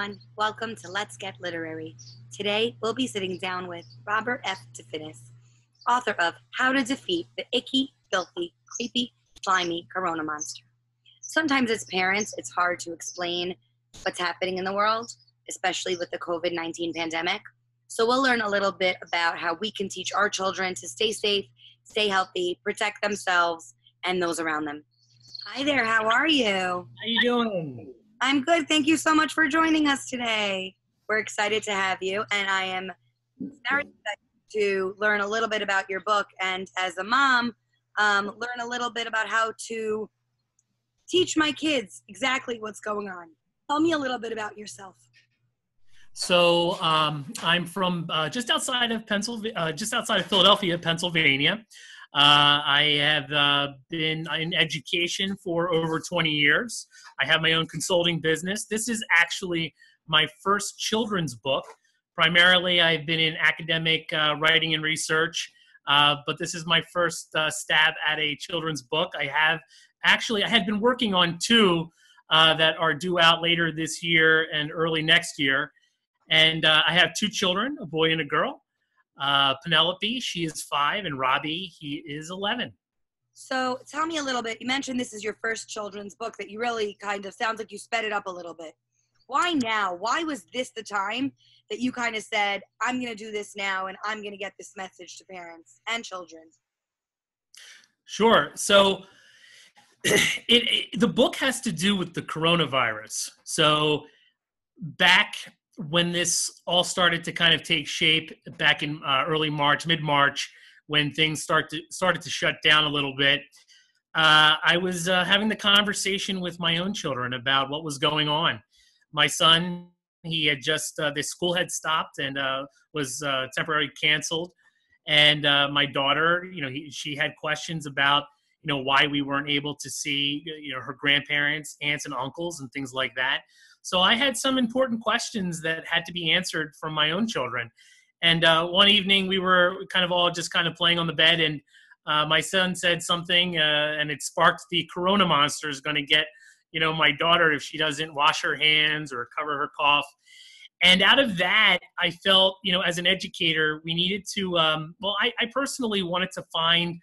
everyone. Welcome to Let's Get Literary. Today, we'll be sitting down with Robert F. DeFinis, author of How to Defeat the Icky, Filthy, Creepy, Slimy Corona Monster. Sometimes, as parents, it's hard to explain what's happening in the world, especially with the COVID 19 pandemic. So, we'll learn a little bit about how we can teach our children to stay safe, stay healthy, protect themselves, and those around them. Hi there, how are you? How you doing? I'm good. Thank you so much for joining us today. We're excited to have you, and I am very excited to learn a little bit about your book. And as a mom, um, learn a little bit about how to teach my kids exactly what's going on. Tell me a little bit about yourself. So um, I'm from uh, just outside of Pennsylvania, uh, just outside of Philadelphia, Pennsylvania. Uh, I have uh, been in education for over 20 years. I have my own consulting business. This is actually my first children's book. Primarily, I've been in academic uh, writing and research, uh, but this is my first uh, stab at a children's book. I have actually, I had been working on two uh, that are due out later this year and early next year. And I have two children, a boy and a girl. Uh, Penelope, she is five, and Robbie, he is 11. So tell me a little bit. You mentioned this is your first children's book that you really kind of sounds like you sped it up a little bit. Why now? Why was this the time that you kind of said, I'm going to do this now and I'm going to get this message to parents and children? Sure. So it, it, the book has to do with the coronavirus. So back when this all started to kind of take shape back in uh, early March, mid March, when things start to started to shut down a little bit, uh, I was uh, having the conversation with my own children about what was going on. My son, he had just uh, the school had stopped and uh, was uh, temporarily canceled, and my daughter, you know, he, she had questions about you know why we weren't able to see you know her grandparents, aunts and uncles, and things like that. So I had some important questions that had to be answered from my own children. And uh, one evening we were kind of all just kind of playing on the bed, and uh, my son said something, uh, and it sparked the Corona monster is going to get, you know, my daughter if she doesn't wash her hands or cover her cough. And out of that, I felt, you know, as an educator, we needed to. Um, well, I, I personally wanted to find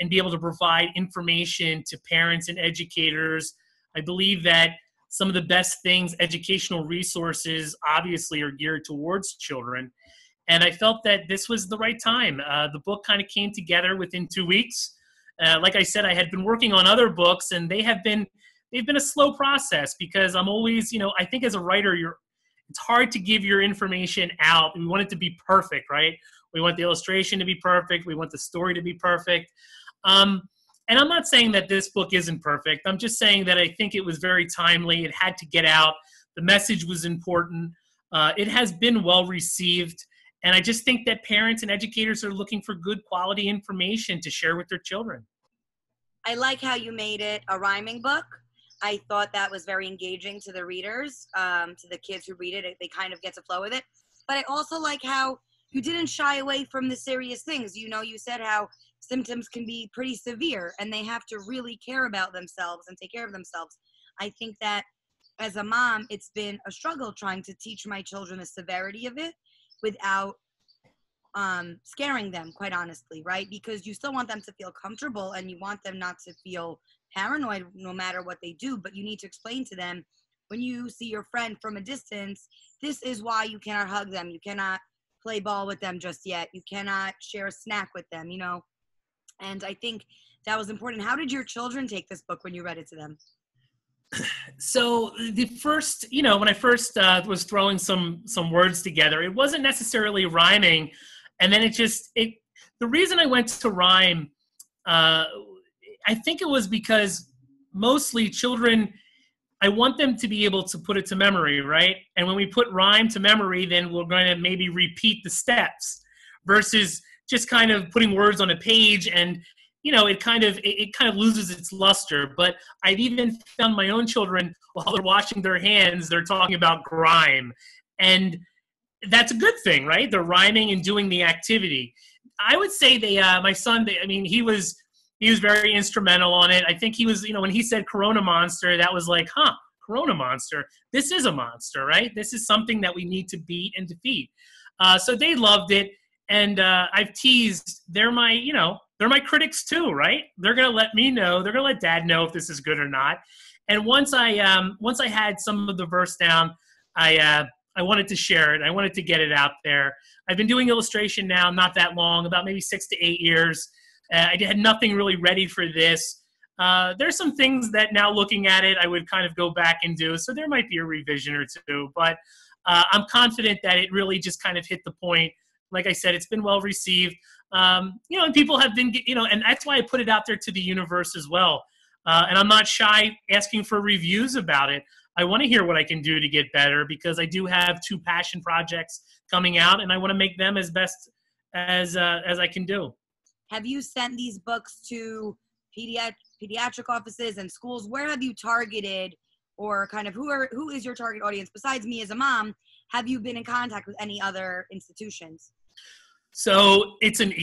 and be able to provide information to parents and educators. I believe that some of the best things, educational resources, obviously, are geared towards children. And I felt that this was the right time. Uh, the book kind of came together within two weeks. Uh, like I said, I had been working on other books, and they have been they've been a slow process because I'm always, you know, I think as a writer, you're it's hard to give your information out. We want it to be perfect, right? We want the illustration to be perfect. We want the story to be perfect. Um, and I'm not saying that this book isn't perfect. I'm just saying that I think it was very timely. It had to get out. The message was important. Uh, it has been well received. And I just think that parents and educators are looking for good quality information to share with their children. I like how you made it a rhyming book. I thought that was very engaging to the readers, um, to the kids who read it. They kind of get to flow with it. But I also like how you didn't shy away from the serious things. You know, you said how symptoms can be pretty severe and they have to really care about themselves and take care of themselves. I think that as a mom, it's been a struggle trying to teach my children the severity of it without um, scaring them, quite honestly, right? Because you still want them to feel comfortable and you want them not to feel paranoid no matter what they do, but you need to explain to them when you see your friend from a distance, this is why you cannot hug them. You cannot play ball with them just yet. You cannot share a snack with them, you know? And I think that was important. How did your children take this book when you read it to them? So the first, you know, when I first uh, was throwing some some words together, it wasn't necessarily rhyming, and then it just it. The reason I went to rhyme, uh, I think it was because mostly children. I want them to be able to put it to memory, right? And when we put rhyme to memory, then we're going to maybe repeat the steps versus just kind of putting words on a page and you know it kind of it, kind of loses its luster. But i've even found my own children while they're washing their hands they're talking about grime. And that's a good thing right? They're rhyming and doing the activity. I would say they uh, my son they, i mean he was he was very instrumental on it. I think he was you know when he said corona monster that was like huh corona monster. This is a monster right? This is something that we need to beat and defeat. Uh, so they loved it and uh, i've teased they're my you know they're my critics too right they're gonna let me know they're gonna let dad know if this is good or not and once i um, once i had some of the verse down i uh, i wanted to share it i wanted to get it out there i've been doing illustration now not that long about maybe six to eight years uh, i had nothing really ready for this uh, there's some things that now looking at it, I would kind of go back and do. So there might be a revision or two, but uh, I'm confident that it really just kind of hit the point. Like I said, it's been well received. Um, you know, and people have been, you know, and that's why I put it out there to the universe as well. Uh, and I'm not shy asking for reviews about it. I want to hear what I can do to get better because I do have two passion projects coming out, and I want to make them as best as uh, as I can do. Have you sent these books to pediatric pediatric offices and schools where have you targeted or kind of who are who is your target audience besides me as a mom have you been in contact with any other institutions so it's an,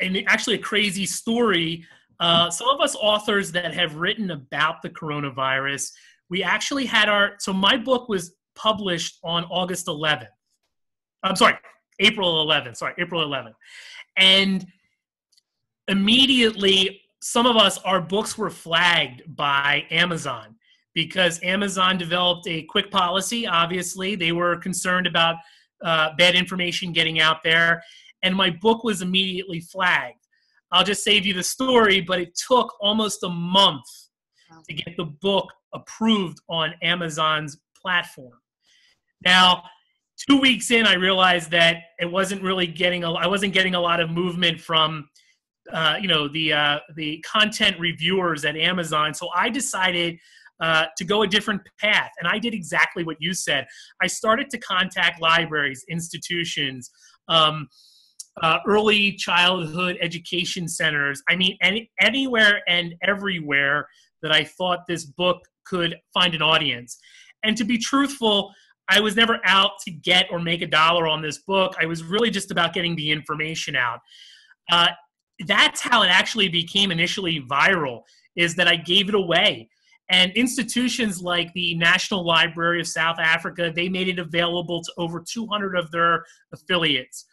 an actually a crazy story. Uh, some of us authors that have written about the coronavirus we actually had our so my book was published on august 11th i'm sorry april 11th sorry april 11th and immediately some of us, our books were flagged by Amazon because Amazon developed a quick policy. Obviously, they were concerned about uh, bad information getting out there, and my book was immediately flagged. I'll just save you the story, but it took almost a month to get the book approved on Amazon's platform. Now, two weeks in, I realized that it wasn't really getting a, I wasn't getting a lot of movement from uh, you know the uh, the content reviewers at Amazon. So I decided uh, to go a different path, and I did exactly what you said. I started to contact libraries, institutions. Um, uh, early childhood education centers. I mean, any, anywhere and everywhere that I thought this book could find an audience. And to be truthful, I was never out to get or make a dollar on this book. I was really just about getting the information out. Uh, that's how it actually became initially viral is that I gave it away. And institutions like the National Library of South Africa, they made it available to over 200 of their affiliates.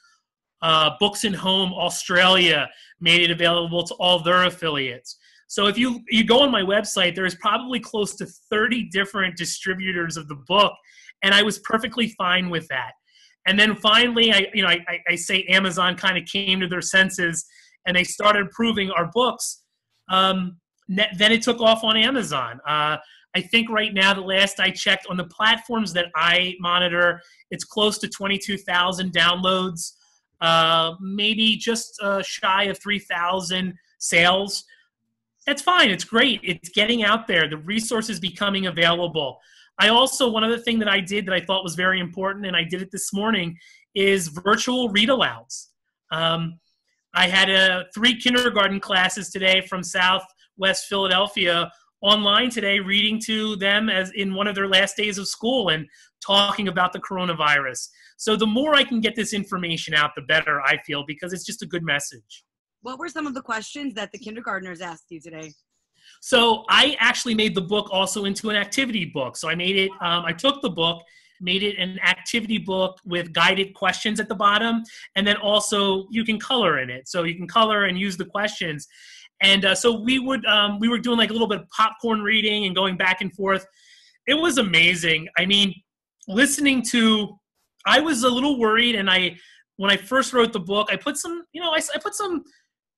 Uh, Books and Home Australia made it available to all their affiliates. So if you you go on my website, there's probably close to 30 different distributors of the book, and I was perfectly fine with that. And then finally, I you know I, I say Amazon kind of came to their senses and they started proving our books, um, then it took off on Amazon. Uh, I think right now, the last I checked on the platforms that I monitor, it's close to 22,000 downloads, uh, maybe just uh, shy of 3,000 sales. That's fine. It's great. It's getting out there. The resources becoming available. I also, one other thing that I did that I thought was very important, and I did it this morning, is virtual read alouds. Um, I had uh, three kindergarten classes today from Southwest Philadelphia online today, reading to them as in one of their last days of school and talking about the coronavirus. So the more I can get this information out, the better I feel because it's just a good message. What were some of the questions that the kindergartners asked you today? So I actually made the book also into an activity book. So I made it. Um, I took the book made it an activity book with guided questions at the bottom. And then also you can color in it. So you can color and use the questions. And uh, so we would, um, we were doing like a little bit of popcorn reading and going back and forth. It was amazing. I mean, listening to, I was a little worried and I, when I first wrote the book, I put some, you know, I, I put some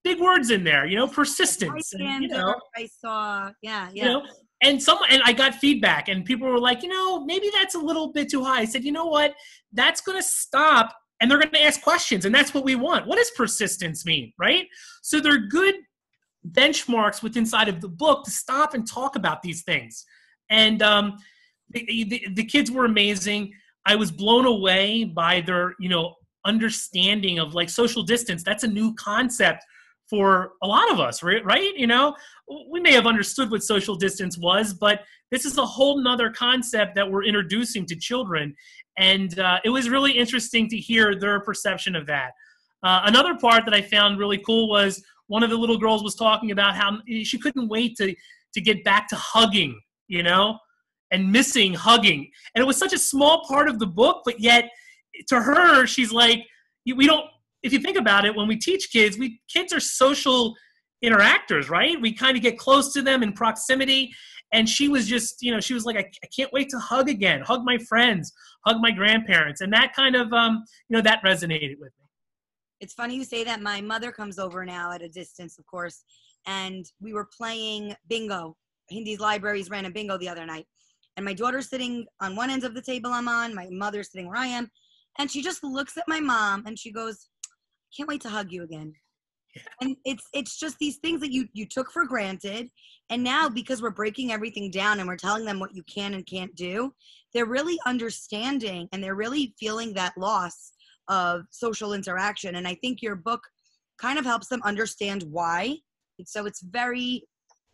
big words in there, you know, persistence. And, you know, I saw, yeah, yeah. You know, and some and I got feedback and people were like, you know, maybe that's a little bit too high. I said, you know what? That's going to stop and they're going to ask questions and that's what we want. What does persistence mean, right? So they're good benchmarks within inside of the book to stop and talk about these things. And um, the, the, the kids were amazing. I was blown away by their, you know, understanding of like social distance. That's a new concept for a lot of us, right? You know, we may have understood what social distance was, but this is a whole nother concept that we're introducing to children. And uh, it was really interesting to hear their perception of that. Uh, another part that I found really cool was one of the little girls was talking about how she couldn't wait to, to get back to hugging, you know? And missing hugging. And it was such a small part of the book, but yet to her, she's like, we don't, if you think about it, when we teach kids, we kids are social interactors, right? We kind of get close to them in proximity. And she was just, you know, she was like, I, I can't wait to hug again, hug my friends, hug my grandparents. And that kind of, um, you know, that resonated with me. It's funny you say that. My mother comes over now at a distance, of course, and we were playing bingo. Hindy's libraries ran a bingo the other night. And my daughter's sitting on one end of the table I'm on, my mother's sitting where I am. And she just looks at my mom and she goes, Can't wait to hug you again. Yeah. And it's it's just these things that you you took for granted. And now because we're breaking everything down and we're telling them what you can and can't do, they're really understanding and they're really feeling that loss of social interaction. And I think your book kind of helps them understand why. So it's very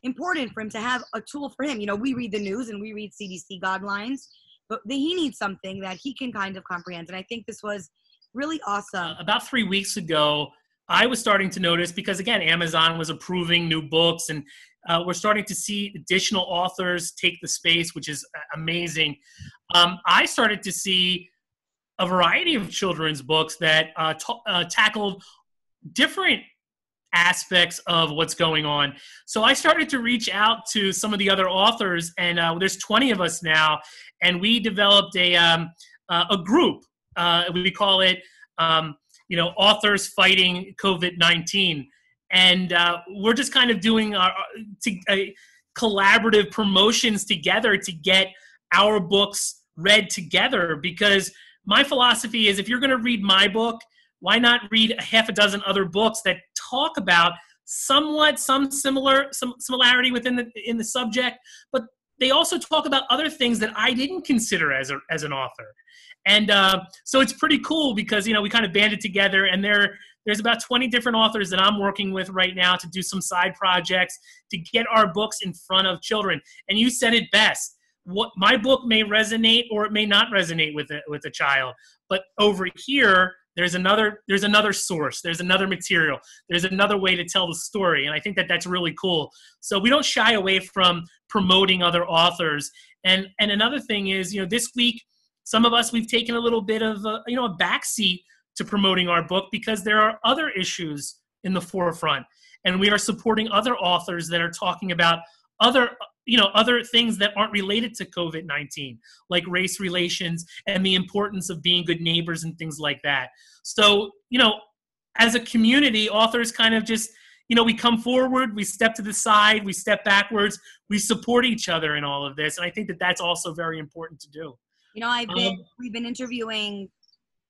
important for him to have a tool for him. You know, we read the news and we read CDC guidelines, but he needs something that he can kind of comprehend. And I think this was really awesome. Uh, about three weeks ago, I was starting to notice because again, Amazon was approving new books and uh, we're starting to see additional authors take the space, which is uh, amazing. Um, I started to see a variety of children's books that uh, t- uh, tackled different aspects of what's going on. So I started to reach out to some of the other authors, and uh, there's 20 of us now, and we developed a um, uh, a group. Uh, we call it, um, you know, authors fighting COVID 19, and uh, we're just kind of doing our to, uh, collaborative promotions together to get our books read together because my philosophy is if you're going to read my book why not read a half a dozen other books that talk about somewhat some similar some similarity within the in the subject but they also talk about other things that i didn't consider as a, as an author. And uh, so it's pretty cool because you know we kind of banded together and there there's about 20 different authors that i'm working with right now to do some side projects to get our books in front of children. And you said it best. What my book may resonate or it may not resonate with a, with a child but over here there's another there's another source. There's another material. There's another way to tell the story. And i think that that's really cool. So we don't shy away from promoting other authors. And and another thing is you know this week some of us we've taken a little bit of a, you know a backseat to promoting our book because there are other issues in the forefront. And we are supporting other authors that are talking about other you know other things that aren't related to covid-19 like race relations and the importance of being good neighbors and things like that. So you know as a community authors kind of just you know we come forward we step to the side we step backwards we support each other in all of this and i think that that's also very important to do. You know i've been um, we've been interviewing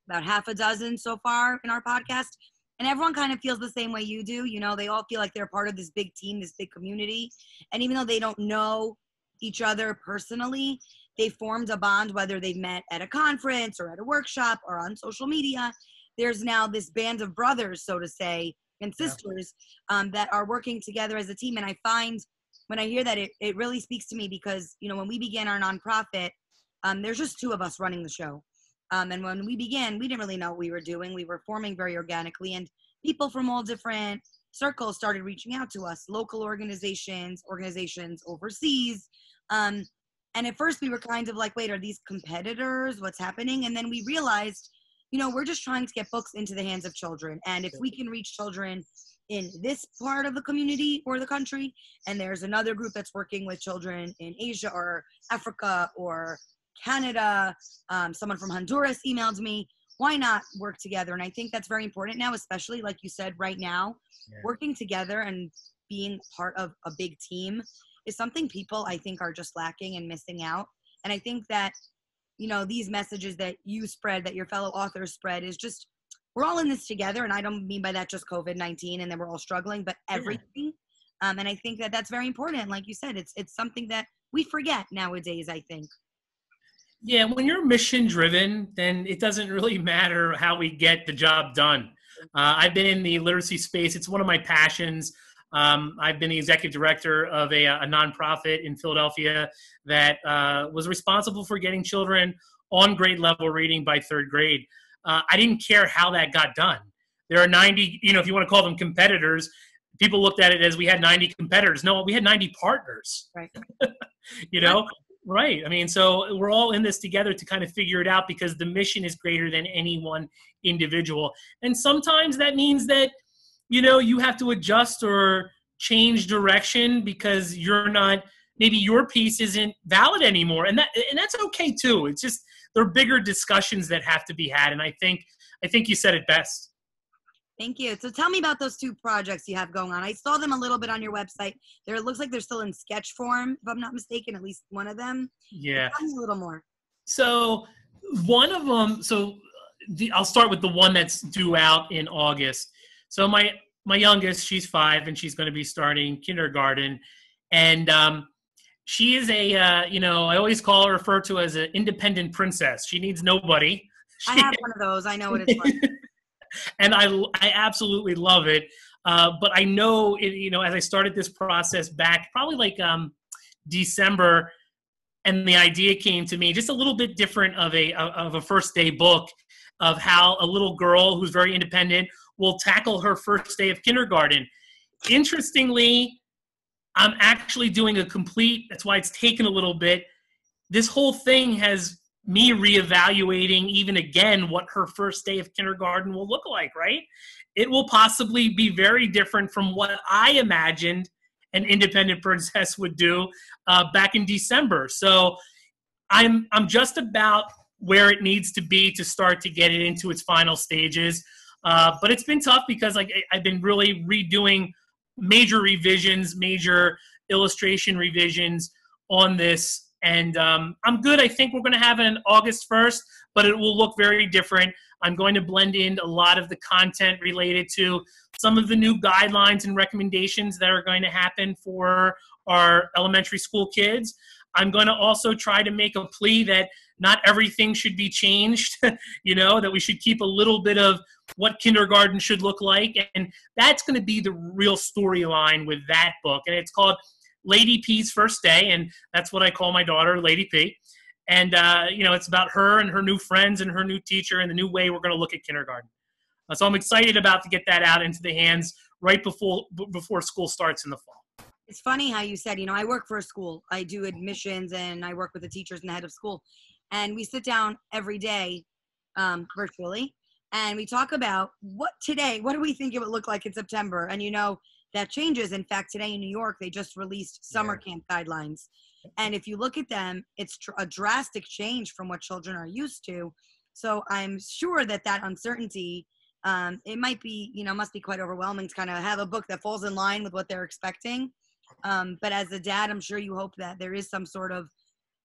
about half a dozen so far in our podcast and everyone kind of feels the same way you do you know they all feel like they're part of this big team this big community. And even though they don't know each other personally they formed a bond whether they've met at a conference or at a workshop or on social media. There's now this band of brothers so to say and sisters yeah. um, that are working together as a team. And i find when i hear that it, it really speaks to me because you know when we began our nonprofit um, there's just two of us running the show um, and when we began, we didn't really know what we were doing. We were forming very organically, and people from all different circles started reaching out to us local organizations, organizations overseas. Um, and at first, we were kind of like, wait, are these competitors? What's happening? And then we realized, you know, we're just trying to get books into the hands of children. And if we can reach children in this part of the community or the country, and there's another group that's working with children in Asia or Africa or Canada, um, someone from Honduras emailed me. Why not work together? And I think that's very important now, especially like you said, right now, yeah. working together and being part of a big team is something people I think are just lacking and missing out. And I think that, you know, these messages that you spread, that your fellow authors spread, is just we're all in this together. And I don't mean by that just COVID 19 and then we're all struggling, but everything. Yeah. Um, and I think that that's very important. Like you said, it's it's something that we forget nowadays. I think. Yeah, when you're mission driven, then it doesn't really matter how we get the job done. Uh, I've been in the literacy space, it's one of my passions. Um, I've been the executive director of a, a nonprofit in Philadelphia that uh, was responsible for getting children on grade level reading by third grade. Uh, I didn't care how that got done. There are 90, you know, if you want to call them competitors, people looked at it as we had 90 competitors. No, we had 90 partners. Right. you know, Right. I mean, so we're all in this together to kind of figure it out because the mission is greater than any one individual. And sometimes that means that, you know, you have to adjust or change direction because you're not maybe your piece isn't valid anymore. And that and that's okay too. It's just there are bigger discussions that have to be had. And I think I think you said it best. Thank you. So tell me about those two projects you have going on. I saw them a little bit on your website. There it looks like they're still in sketch form, if I'm not mistaken, at least one of them. Yeah. Tell me a little more. So one of them, so the, I'll start with the one that's due out in August. So my my youngest, she's five, and she's going to be starting kindergarten, and um, she is a uh, you know I always call her refer to as an independent princess. She needs nobody. I have one of those. I know what it's like. and I I absolutely love it. Uh, but I know it, you know as I started this process back probably like um, December, and the idea came to me just a little bit different of a of a first day book of how a little girl who's very independent will tackle her first day of kindergarten. Interestingly, I'm actually doing a complete. That's why it's taken a little bit. This whole thing has me reevaluating even again what her first day of kindergarten will look like, right? It will possibly be very different from what I imagined an independent princess would do uh, back in December. So I'm I'm just about where it needs to be to start to get it into its final stages. Uh, but it's been tough because like I've been really redoing major revisions, major illustration revisions on this and um, I'm good. I think we're going to have it August 1st, but it will look very different. I'm going to blend in a lot of the content related to some of the new guidelines and recommendations that are going to happen for our elementary school kids. I'm going to also try to make a plea that not everything should be changed, you know, that we should keep a little bit of what kindergarten should look like. And that's going to be the real storyline with that book. And it's called Lady P's first day, and that's what I call my daughter, Lady P. And uh, you know, it's about her and her new friends and her new teacher and the new way we're going to look at kindergarten. Uh, so I'm excited about to get that out into the hands right before before school starts in the fall. It's funny how you said, you know, I work for a school. I do admissions and I work with the teachers and the head of school, and we sit down every day um, virtually and we talk about what today what do we think it would look like in september and you know that changes. In fact, today in New York, they just released summer yeah. camp guidelines. And if you look at them, it's tr- a drastic change from what children are used to. So I'm sure that that uncertainty, um, it might be, you know, must be quite overwhelming to kind of have a book that falls in line with what they're expecting. Um, but as a dad, I'm sure you hope that there is some sort of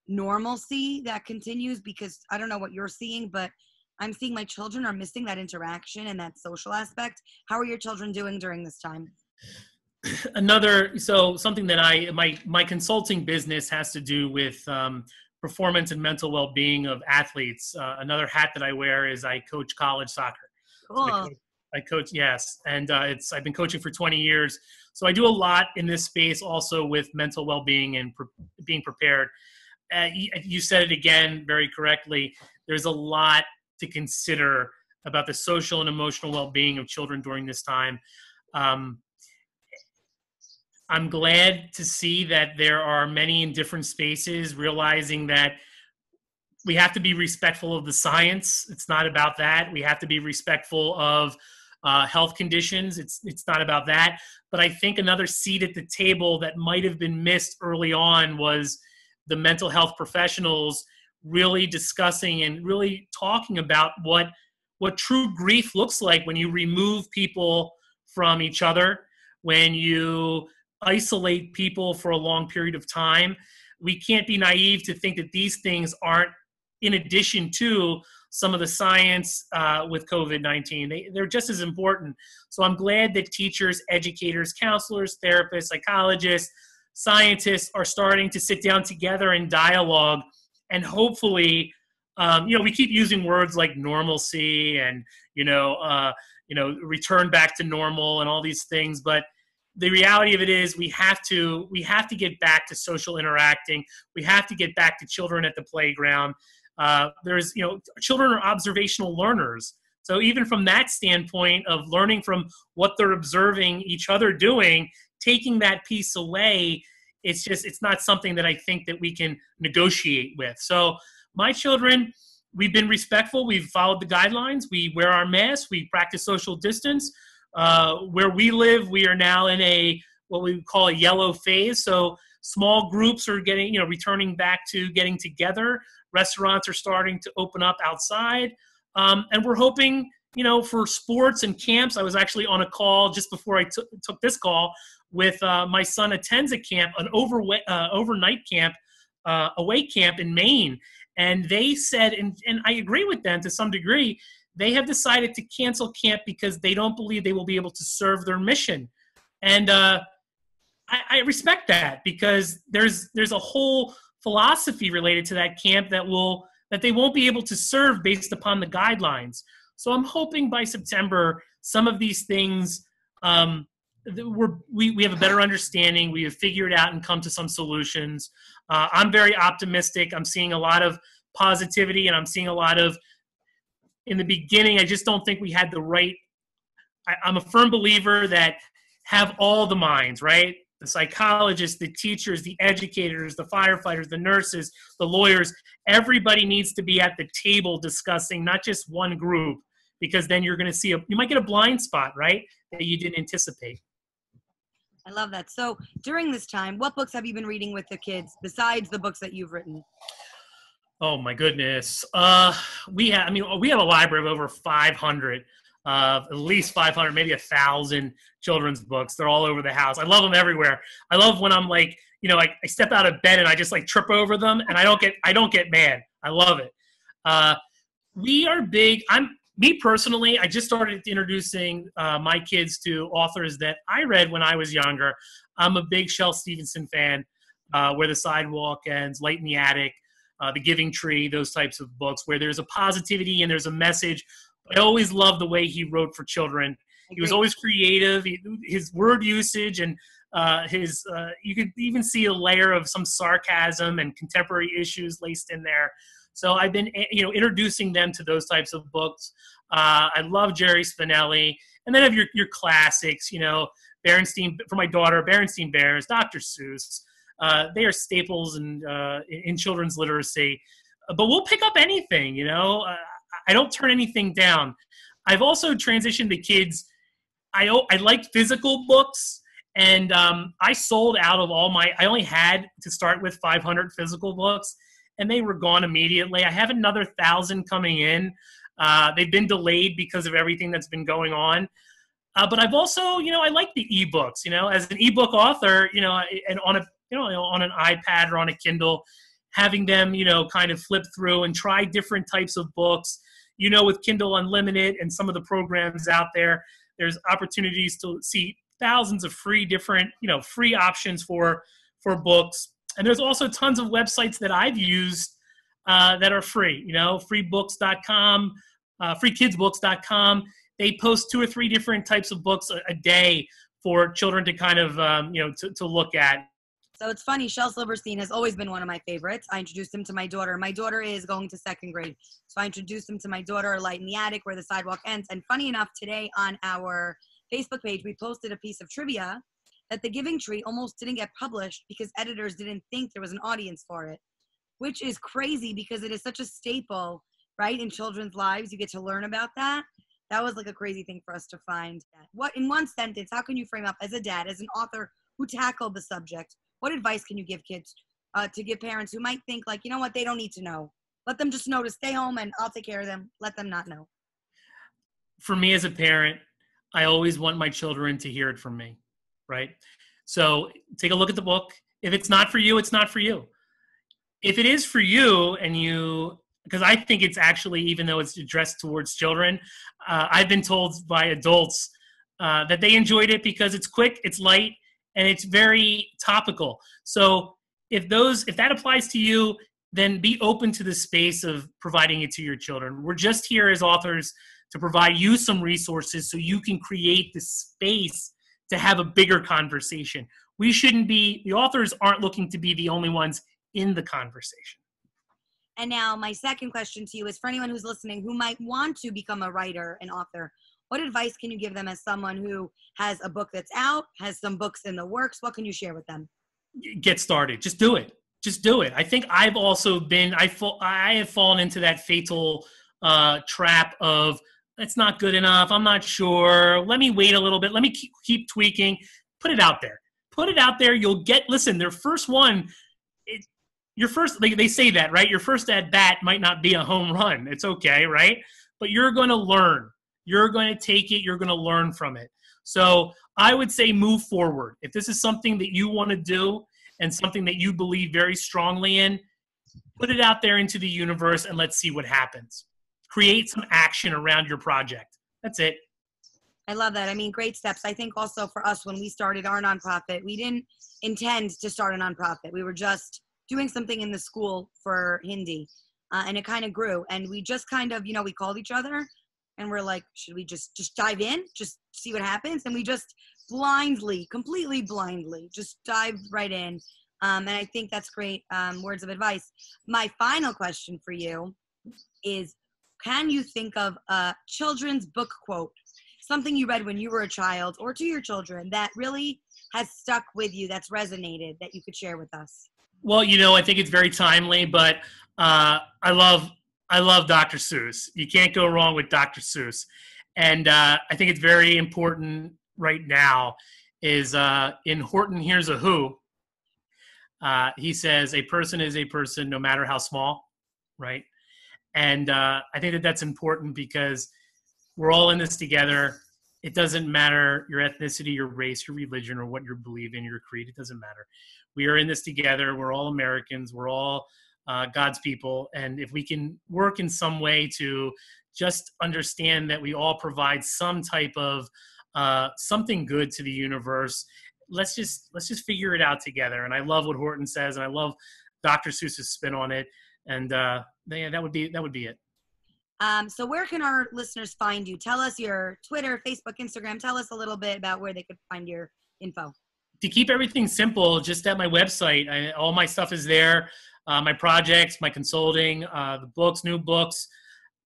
normalcy that continues because I don't know what you're seeing, but I'm seeing my children are missing that interaction and that social aspect. How are your children doing during this time? another so something that i my my consulting business has to do with um, performance and mental well-being of athletes. Uh, another hat that i wear is i coach college soccer. Cool. So I, coach, I, coach, yes and uh, it's i've been coaching for 20 years. So i do a lot in this space also with mental well-being and pre- being prepared. Uh, you, you said it again very correctly. There's a lot to consider about the social and emotional well-being of children during this time. Um, I'm glad to see that there are many in different spaces realizing that we have to be respectful of the science. It's not about that. We have to be respectful of uh, health conditions. It's it's not about that. But I think another seat at the table that might have been missed early on was the mental health professionals really discussing and really talking about what what true grief looks like when you remove people from each other, when you isolate people for a long period of time. We can't be naive to think that these things aren't in addition to some of the science uh, with COVID 19. They, they're just as important. So I'm glad that teachers, educators, counselors, therapists, psychologists, scientists are starting to sit down together and dialogue and hopefully. Um, you know, we keep using words like normalcy and you know, uh, you know, return back to normal and all these things, but the reality of it is we have to we have to get back to social interacting we have to get back to children at the playground uh, there's you know children are observational learners so even from that standpoint of learning from what they're observing each other doing taking that piece away It's just it's not something that I think that we can negotiate with. So my children, we've been respectful. We've followed the guidelines. We wear our masks. We practice social distance. Uh, where we live, we are now in a what we call a yellow phase. So small groups are getting, you know, returning back to getting together. Restaurants are starting to open up outside, um, and we're hoping, you know, for sports and camps. I was actually on a call just before I t- took this call with uh, my son attends a camp, an uh, overnight camp, uh, away camp in Maine, and they said, and, and I agree with them to some degree, they have decided to cancel camp because they don't believe they will be able to serve their mission. And uh, I, I respect that because there's there's a whole philosophy related to that camp that will that they won't be able to serve based upon the guidelines. So I'm hoping by September some of these things um, we're, we, we have a better understanding. We have figured out and come to some solutions. Uh, I'm very optimistic. I'm seeing a lot of positivity and I'm seeing a lot of, in the beginning, I just don't think we had the right. I, I'm a firm believer that have all the minds, right? The psychologists, the teachers, the educators, the firefighters, the nurses, the lawyers, everybody needs to be at the table discussing not just one group because then you're going to see a you might get a blind spot right that you didn't anticipate I love that. So during this time, what books have you been reading with the kids besides the books that you've written? Oh my goodness. Uh, we have, I mean, we have a library of over 500, uh, at least 500, maybe a thousand children's books. They're all over the house. I love them everywhere. I love when I'm like, you know, I, I step out of bed and I just like trip over them and I don't get, I don't get mad. I love it. Uh, we are big. I'm, me personally, I just started introducing uh, my kids to authors that I read when I was younger. I'm a big Shel Silverstein fan, uh, Where the Sidewalk Ends, Light in the Attic, uh, The Giving Tree, those types of books where there's a positivity and there's a message. I always loved the way he wrote for children. He was always creative. He, his word usage and uh, his uh, you could even see a layer of some sarcasm and contemporary issues laced in there. So I've been, eh, you know, introducing them to those types of books. Uh, I love Jerry Spinelli, and then have your your classics, you know, Berenstain for my daughter, Berenstain Bears, Dr. Seuss. Uh, they are staples in uh, in children's literacy. But we'll pick up anything, you know. Uh, I don't turn anything down. I've also transitioned to kids. I I like physical books and um, I sold out of all my. I only had to start with 500 physical books, and they were gone immediately. I have another thousand coming in. Uh, they've been delayed because of everything that's been going on. Uh, but I've also, you know, I like the ebooks. You know, as an ebook author, you know, and on a, you know, on an iPad or on a Kindle, having them, you know, kind of flip through and try different types of books. You know, with Kindle Unlimited and some of the programs out there, there's opportunities to see thousands of free different, you know, free options for for books and there's also tons of websites that I've used uh, that are free. You know, freebooks.com, uh, freekidsbooks.com. They post two or three different types of books a, a day for children to kind of um, you know to, to look at. So it's funny. Shel Silverstein has always been one of my favorites. I introduced him to my daughter. My daughter is going to second grade, so I introduced him to my daughter. Light in the attic, where the sidewalk ends. And funny enough, today on our Facebook page, we posted a piece of trivia that The Giving Tree almost didn't get published because editors didn't think there was an audience for it, which is crazy because it is such a staple, right, in children's lives. You get to learn about that. That was like a crazy thing for us to find. What, in one sentence, how can you frame up as a dad, as an author who tackled the subject? What advice can you give kids uh, to give parents who might think, like, you know what, they don't need to know? Let them just know to stay home and I'll take care of them. Let them not know. For me as a parent, I always want my children to hear it from me right? So take a look at the book. If it's not for you, it's not for you. If it is for you and you, because I think it's actually, even though it's addressed towards children, uh, I've been told by adults uh, that they enjoyed it because it's quick, it's light, and it's very topical. So if those, if that applies to you, then be open to the space of providing it to your children. We're just here as authors to provide you some resources so you can create the space to have a bigger conversation. We shouldn't be, the authors aren't looking to be the only ones in the conversation. And now, my second question to you is for anyone who's listening who might want to become a writer and author, what advice can you give them as someone who has a book that's out, has some books in the works? What can you share with them? get started. Just do it. Just do it. I think I've also been I fall, I have fallen into that fatal uh, trap of it's not good enough. I'm not sure. Let me wait a little bit. Let me keep, keep tweaking. Put it out there. Put it out there. You'll get. Listen, their first one. It, your first. They, they say that right. Your first at bat might not be a home run. It's okay, right? But you're going to learn. You're going to take it. You're going to learn from it. So I would say move forward. If this is something that you want to do and something that you believe very strongly in, put it out there into the universe and let's see what happens. Create some action around your project. That's it. I love that. I mean, great steps. I think also for us, when we started our nonprofit, we didn't intend to start a nonprofit. We were just doing something in the school for Hindi. Uh, and it kind of grew. And we just kind of, you know, we called each other and we're like, should we just just dive in, just see what happens? And we just blindly, completely blindly, just dive right in. Um, and I think that's great um, words of advice. My final question for you is: Can you think of a children's book quote, something you read when you were a child, or to your children that really has stuck with you, that's resonated, that you could share with us? Well, you know, I think it's very timely, but uh, I love I love Dr. Seuss. You can't go wrong with Dr. Seuss. And uh, I think it's very important right now is uh, in Horton Hears a Who, uh, he says, a person is a person no matter how small, right? And uh, I think that that's important because we're all in this together. It doesn't matter your ethnicity, your race, your religion, or what you believe in, your creed. It doesn't matter. We are in this together. We're all Americans. We're all uh, God's people. And if we can work in some way to just understand that we all provide some type of uh, something good to the universe, let's just let's just figure it out together. And I love what Horton says, and I love Dr. Seuss's spin on it. And uh, yeah, that would be that would be it. Um, so where can our listeners find you? Tell us your Twitter, Facebook, Instagram. Tell us a little bit about where they could find your info. To keep everything simple, just at my website, I, all my stuff is there uh, my projects, my consulting, uh, the books, new books,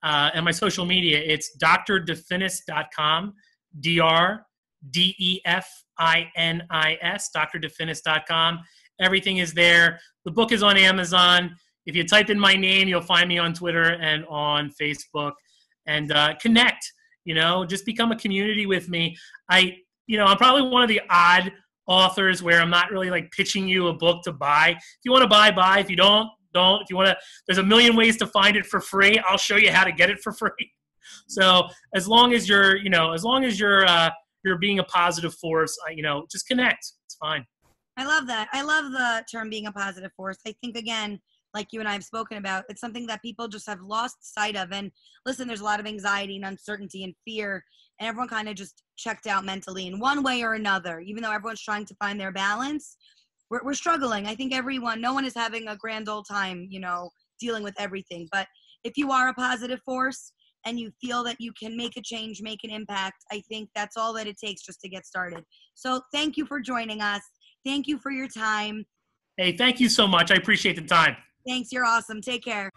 uh, and my social media. It's drdefinis.com, D R D E F I N I S, drdefinis.com. Everything is there. The book is on Amazon. If you type in my name, you'll find me on Twitter and on Facebook. And uh, connect, you know, just become a community with me. I, you know, I'm probably one of the odd authors where I'm not really like pitching you a book to buy. If you want to buy, buy. If you don't, don't. If you want to, there's a million ways to find it for free. I'll show you how to get it for free. So as long as you're, you know, as long as you're, uh, you're being a positive force, you know, just connect. It's fine. I love that. I love the term being a positive force. I think again, like you and I have spoken about, it's something that people just have lost sight of. And listen, there's a lot of anxiety and uncertainty and fear and everyone kind of just checked out mentally in one way or another even though everyone's trying to find their balance we're, we're struggling. I think everyone no one is having a grand old time you know dealing with everything. But if you are a positive force and you feel that you can make a change make an impact i think that's all that it takes just to get started. So thank you for joining us. Thank you for your time. Hey thank you so much. I appreciate the time. Thanks. You're awesome. Take care